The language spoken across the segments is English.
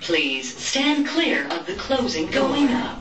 Please stand clear of the closing going up.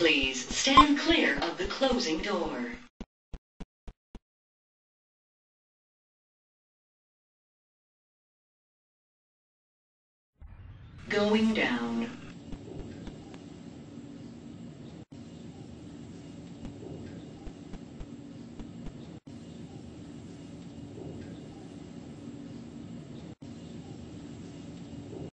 Please stand clear of the closing door. Going down.